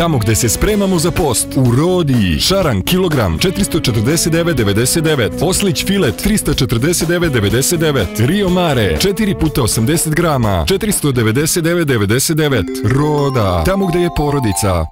Tamo gde se spremamo za post. U Rodi. Šaran kilogram 449,99. Oslić filet 349,99. Rio Mare 4 puta 80 grama 499,99. Roda. Tamo gde je porodica.